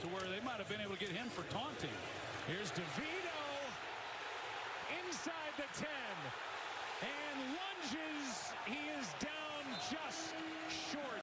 to where they might have been able to get him for taunting. Here's DeVito inside the 10